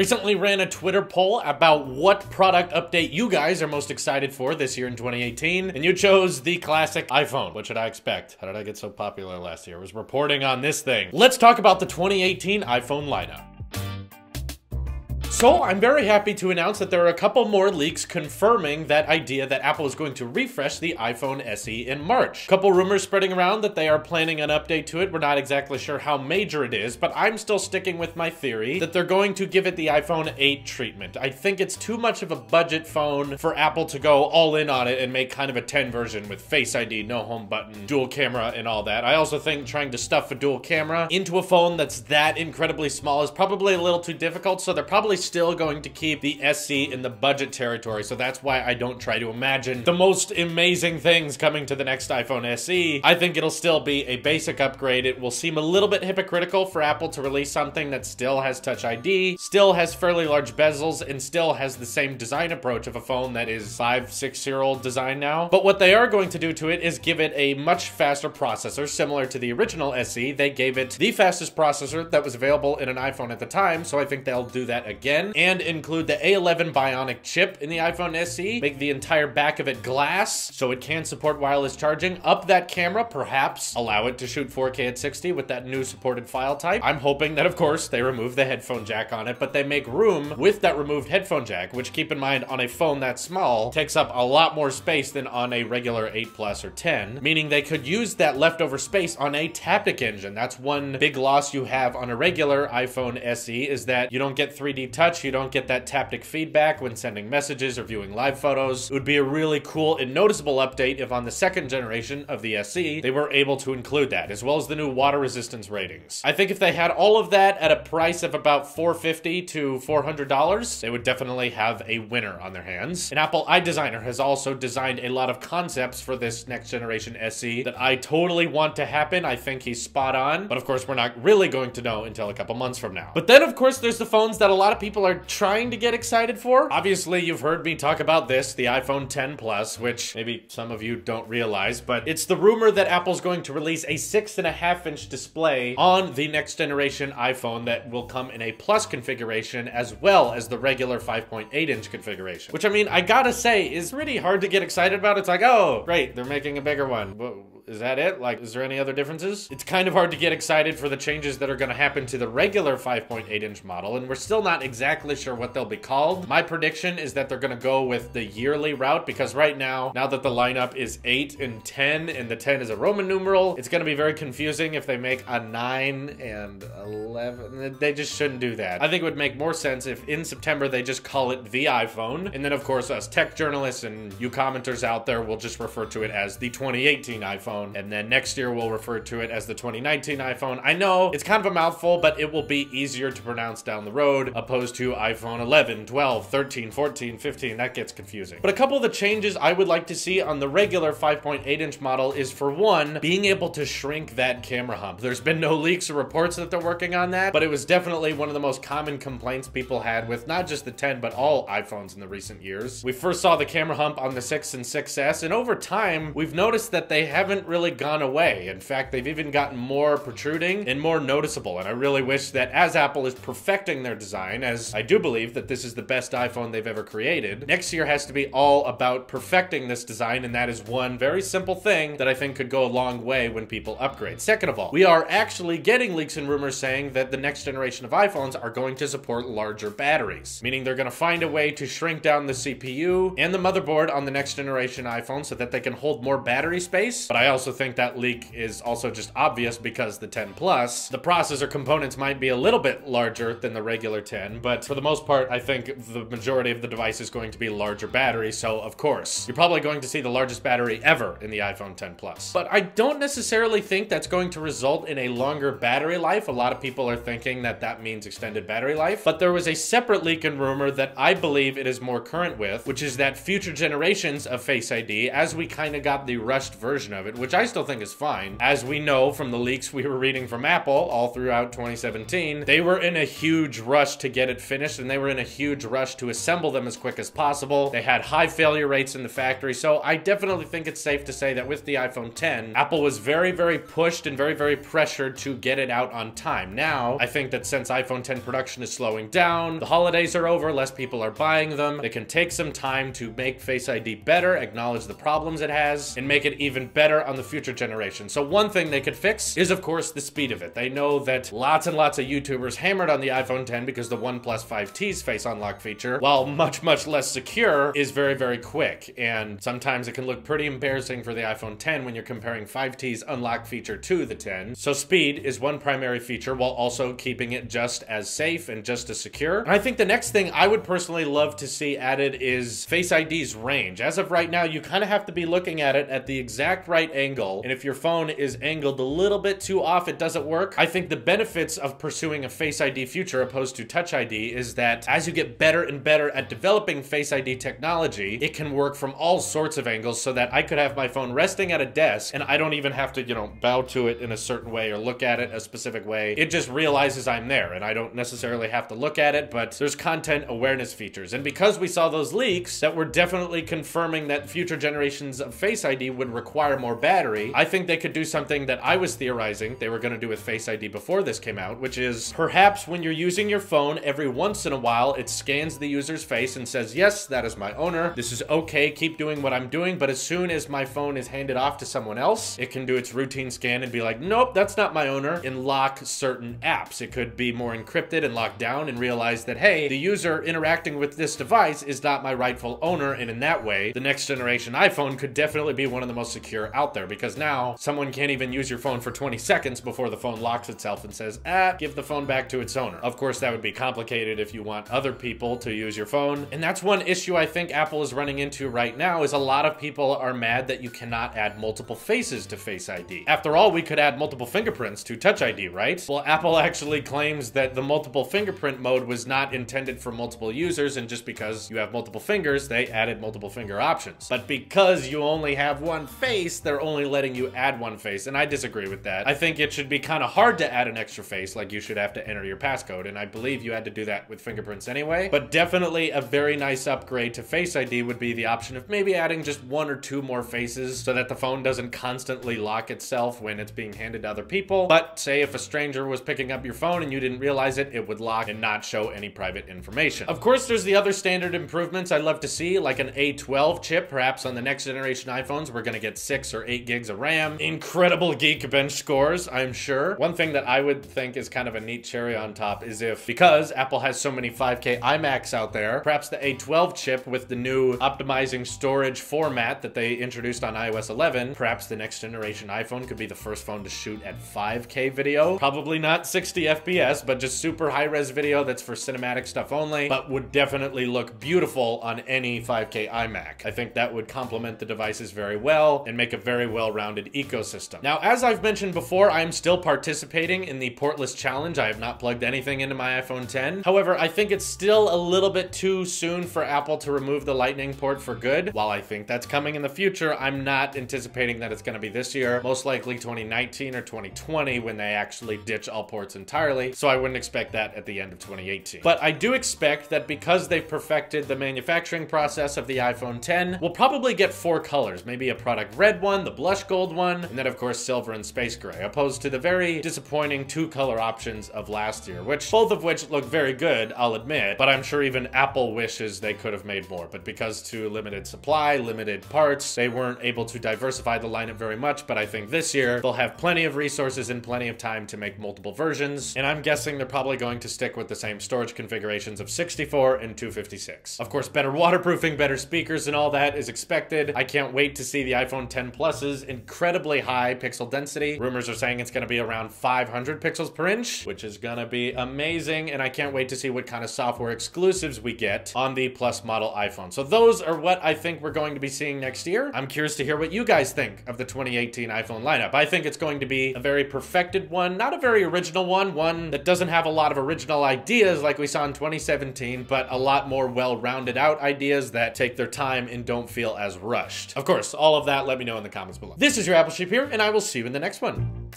Recently ran a Twitter poll about what product update you guys are most excited for this year in 2018, and you chose the classic iPhone. What should I expect? How did I get so popular last year? I was reporting on this thing. Let's talk about the 2018 iPhone lineup. So I'm very happy to announce that there are a couple more leaks confirming that idea that Apple is going to refresh the iPhone SE in March. A couple rumors spreading around that they are planning an update to it. We're not exactly sure how major it is, but I'm still sticking with my theory that they're going to give it the iPhone 8 treatment. I think it's too much of a budget phone for Apple to go all in on it and make kind of a 10 version with Face ID, no home button, dual camera, and all that. I also think trying to stuff a dual camera into a phone that's that incredibly small is probably a little too difficult, so they're probably still going to keep the SE in the budget territory, so that's why I don't try to imagine the most amazing things coming to the next iPhone SE. I think it'll still be a basic upgrade. It will seem a little bit hypocritical for Apple to release something that still has Touch ID, still has fairly large bezels, and still has the same design approach of a phone that is five, six year old design now. But what they are going to do to it is give it a much faster processor, similar to the original SE. They gave it the fastest processor that was available in an iPhone at the time, so I think they'll do that again and include the A11 Bionic chip in the iPhone SE, make the entire back of it glass so it can support wireless charging, up that camera, perhaps allow it to shoot 4K at 60 with that new supported file type. I'm hoping that, of course, they remove the headphone jack on it, but they make room with that removed headphone jack, which keep in mind on a phone that small takes up a lot more space than on a regular 8 Plus or 10, meaning they could use that leftover space on a Taptic engine. That's one big loss you have on a regular iPhone SE is that you don't get 3D touch, you don't get that taptic feedback when sending messages or viewing live photos. It would be a really cool and noticeable update if on the second generation of the SE, they were able to include that, as well as the new water resistance ratings. I think if they had all of that at a price of about 450 to $400, they would definitely have a winner on their hands. And Apple iDesigner has also designed a lot of concepts for this next generation SE that I totally want to happen. I think he's spot on, but of course we're not really going to know until a couple months from now. But then of course there's the phones that a lot of people are trying to get excited for. Obviously, you've heard me talk about this, the iPhone 10 Plus, which maybe some of you don't realize, but it's the rumor that Apple's going to release a six and a half inch display on the next generation iPhone that will come in a Plus configuration as well as the regular 5.8 inch configuration. Which I mean, I gotta say is pretty hard to get excited about. It's like, oh, great, they're making a bigger one. Whoa is that it? Like, is there any other differences? It's kind of hard to get excited for the changes that are going to happen to the regular 5.8 inch model, and we're still not exactly sure what they'll be called. My prediction is that they're going to go with the yearly route because right now, now that the lineup is 8 and 10, and the 10 is a Roman numeral, it's going to be very confusing if they make a 9 and 11. They just shouldn't do that. I think it would make more sense if in September they just call it the iPhone, and then of course us tech journalists and you commenters out there will just refer to it as the 2018 iPhone iPhone. And then next year we'll refer to it as the 2019 iPhone. I know it's kind of a mouthful, but it will be easier to pronounce down the road opposed to iPhone 11, 12, 13, 14, 15. That gets confusing. But a couple of the changes I would like to see on the regular 5.8 inch model is for one, being able to shrink that camera hump. There's been no leaks or reports that they're working on that, but it was definitely one of the most common complaints people had with not just the 10, but all iPhones in the recent years. We first saw the camera hump on the 6 and 6S, and over time, we've noticed that they haven't really gone away. In fact, they've even gotten more protruding and more noticeable. And I really wish that as Apple is perfecting their design, as I do believe that this is the best iPhone they've ever created, next year has to be all about perfecting this design. And that is one very simple thing that I think could go a long way when people upgrade. Second of all, we are actually getting leaks and rumors saying that the next generation of iPhones are going to support larger batteries, meaning they're going to find a way to shrink down the CPU and the motherboard on the next generation iPhone so that they can hold more battery space. But I also also think that leak is also just obvious because the 10 Plus, the processor components might be a little bit larger than the regular 10, but for the most part, I think the majority of the device is going to be larger battery, so of course, you're probably going to see the largest battery ever in the iPhone 10 Plus. But I don't necessarily think that's going to result in a longer battery life. A lot of people are thinking that that means extended battery life, but there was a separate leak and rumor that I believe it is more current with, which is that future generations of Face ID, as we kind of got the rushed version of it, which I still think is fine. As we know from the leaks we were reading from Apple all throughout 2017, they were in a huge rush to get it finished and they were in a huge rush to assemble them as quick as possible. They had high failure rates in the factory, so I definitely think it's safe to say that with the iPhone 10, Apple was very, very pushed and very, very pressured to get it out on time. Now, I think that since iPhone 10 production is slowing down, the holidays are over, less people are buying them, they can take some time to make Face ID better, acknowledge the problems it has, and make it even better on the future generation. So one thing they could fix is, of course, the speed of it. They know that lots and lots of YouTubers hammered on the iPhone 10 because the OnePlus 5T's Face Unlock feature, while much, much less secure, is very, very quick. And sometimes it can look pretty embarrassing for the iPhone 10 when you're comparing 5T's unlock feature to the 10. So speed is one primary feature while also keeping it just as safe and just as secure. And I think the next thing I would personally love to see added is Face ID's range. As of right now, you kind of have to be looking at it at the exact right angle. And if your phone is angled a little bit too off, it doesn't work. I think the benefits of pursuing a Face ID future opposed to Touch ID is that as you get better and better at developing Face ID technology, it can work from all sorts of angles so that I could have my phone resting at a desk and I don't even have to, you know, bow to it in a certain way or look at it a specific way. It just realizes I'm there and I don't necessarily have to look at it, but there's content awareness features. And because we saw those leaks that were definitely confirming that future generations of Face ID would require more battery, I think they could do something that I was theorizing they were going to do with Face ID before this came out, which is perhaps when you're using your phone, every once in a while, it scans the user's face and says, yes, that is my owner. This is okay. Keep doing what I'm doing. But as soon as my phone is handed off to someone else, it can do its routine scan and be like, nope, that's not my owner, and lock certain apps. It could be more encrypted and locked down and realize that, hey, the user interacting with this device is not my rightful owner. And in that way, the next generation iPhone could definitely be one of the most secure out there because now someone can't even use your phone for 20 seconds before the phone locks itself and says, ah, give the phone back to its owner. Of course, that would be complicated if you want other people to use your phone. And that's one issue I think Apple is running into right now is a lot of people are mad that you cannot add multiple faces to Face ID. After all, we could add multiple fingerprints to Touch ID, right? Well, Apple actually claims that the multiple fingerprint mode was not intended for multiple users and just because you have multiple fingers, they added multiple finger options. But because you only have one face, they're only letting you add one face, and I disagree with that. I think it should be kind of hard to add an extra face, like you should have to enter your passcode, and I believe you had to do that with fingerprints anyway. But definitely a very nice upgrade to Face ID would be the option of maybe adding just one or two more faces so that the phone doesn't constantly lock itself when it's being handed to other people. But say if a stranger was picking up your phone and you didn't realize it, it would lock and not show any private information. Of course, there's the other standard improvements I'd love to see, like an A12 chip, perhaps on the next generation iPhones, we're gonna get six or eight gigs of RAM. Incredible Geekbench scores, I'm sure. One thing that I would think is kind of a neat cherry on top is if, because Apple has so many 5K iMacs out there, perhaps the A12 chip with the new optimizing storage format that they introduced on iOS 11, perhaps the next generation iPhone could be the first phone to shoot at 5K video. Probably not 60 FPS, but just super high res video that's for cinematic stuff only, but would definitely look beautiful on any 5K iMac. I think that would complement the devices very well and make a very well-rounded ecosystem. Now, as I've mentioned before, I'm still participating in the portless challenge. I have not plugged anything into my iPhone 10. However, I think it's still a little bit too soon for Apple to remove the lightning port for good. While I think that's coming in the future, I'm not anticipating that it's gonna be this year. Most likely 2019 or 2020 when they actually ditch all ports entirely. So I wouldn't expect that at the end of 2018. But I do expect that because they've perfected the manufacturing process of the iPhone 10, we'll probably get four colors. Maybe a product red one, the blush gold one, and then of course silver and space gray, opposed to the very disappointing two color options of last year, which both of which look very good, I'll admit, but I'm sure even Apple wishes they could have made more. But because to limited supply, limited parts, they weren't able to diversify the lineup very much. But I think this year they'll have plenty of resources and plenty of time to make multiple versions. And I'm guessing they're probably going to stick with the same storage configurations of 64 and 256. Of course, better waterproofing, better speakers, and all that is expected. I can't wait to see the iPhone 10 Incredibly high pixel density. Rumors are saying it's going to be around 500 pixels per inch, which is going to be amazing. And I can't wait to see what kind of software exclusives we get on the Plus model iPhone. So those are what I think we're going to be seeing next year. I'm curious to hear what you guys think of the 2018 iPhone lineup. I think it's going to be a very perfected one, not a very original one, one that doesn't have a lot of original ideas like we saw in 2017, but a lot more well-rounded out ideas that take their time and don't feel as rushed. Of course, all of that let me know in the comments comments below. This is your Apple Sheep here, and I will see you in the next one.